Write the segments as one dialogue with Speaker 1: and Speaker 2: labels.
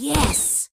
Speaker 1: Yes!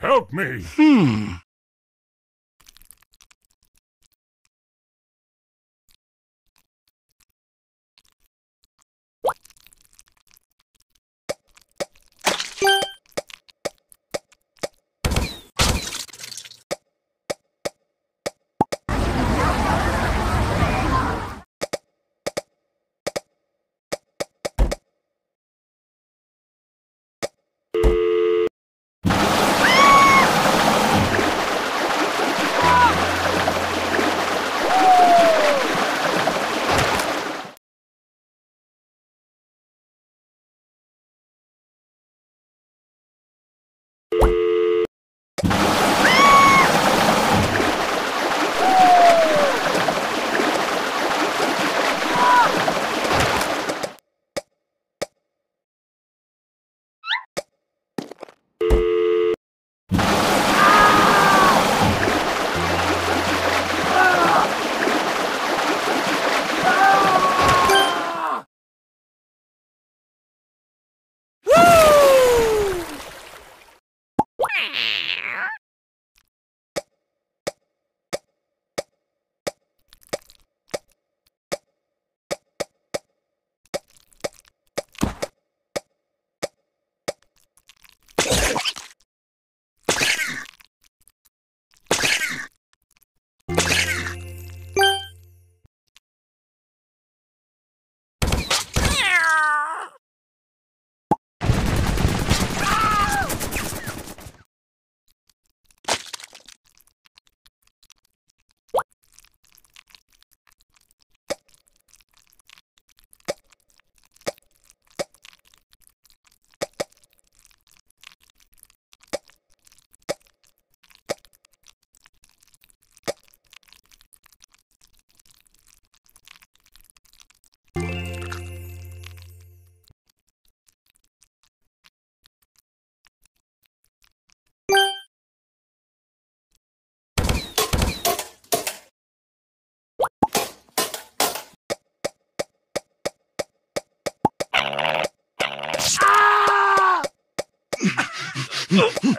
Speaker 2: Help me!
Speaker 3: Hmm.
Speaker 1: Ugh.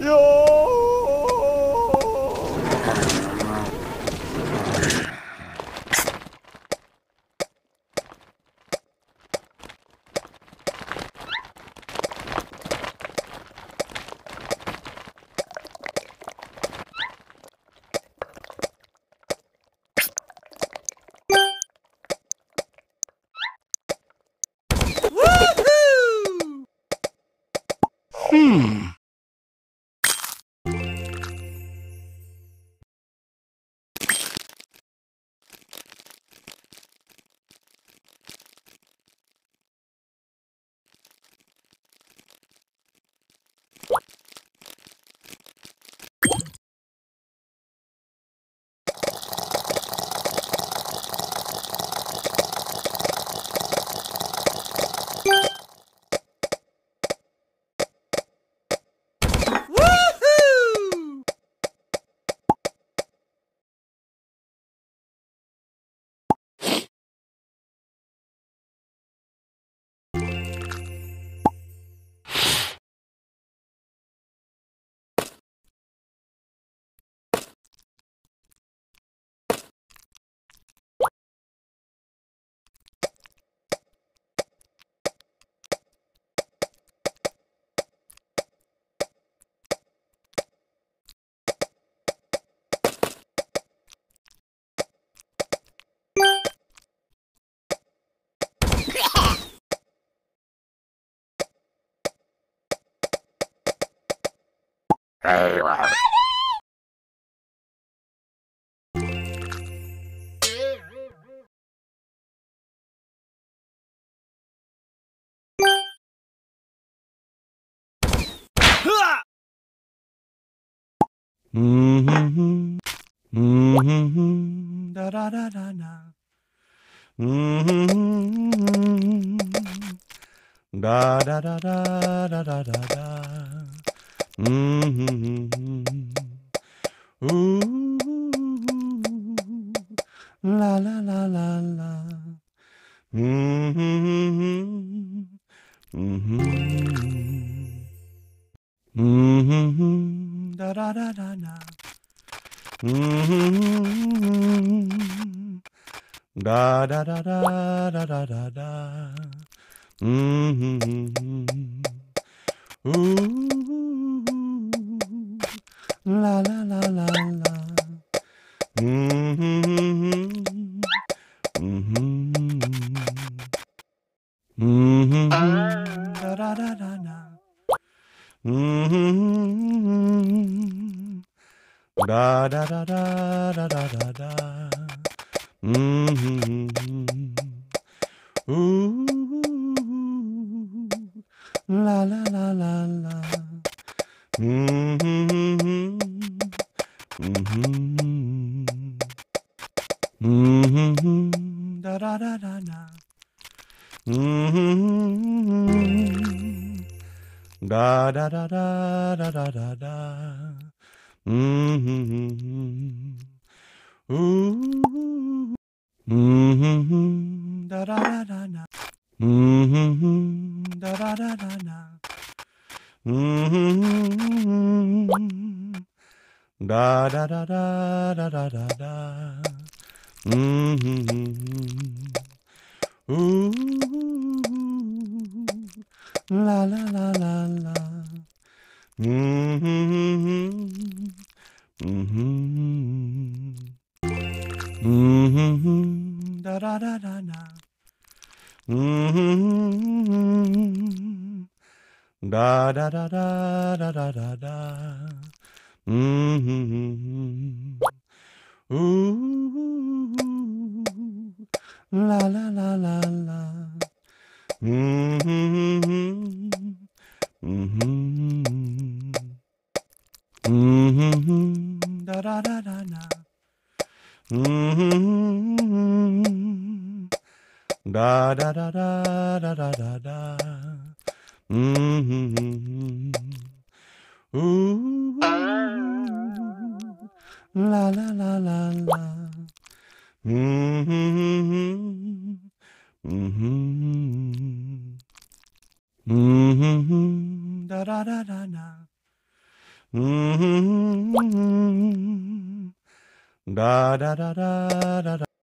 Speaker 1: Yo! Ha!
Speaker 3: Mm-hmm. Mm-hmm. Da da da da da. Mm-hmm. Da da da da da da da. Mm-hmm. Ooh. La la la la la. Mm-hmm. Mm-hmm. Mm-hmm. Da da da da da. Mm-hmm. Da da da da da da da da. Mm-hmm. Ooh. Da da da da da da. Mm-hmm. Ooh. La la la la la. Mm-hmm. Mm-hmm. Mm-hmm. Da da da da da. Mm-hmm. Da da da da da da da da. Mm-hmm. Ooh. Mm-hmm. Da da da da. Mm-hmm. Da da da da. Mm-hmm. Da da da da da da da. Mm-hmm. Ooh. Mm-hmm. Da da da da da. Mm-hmm. Da da da da da da da da. Mm-hmm. Ooh. La la la la la. Mm-hmm. Mm-hmm. La la la la la. Mm-hmm. Mm-hmm. Mm-hmm. Da da da da da. Mm-hmm. Da da da da da da.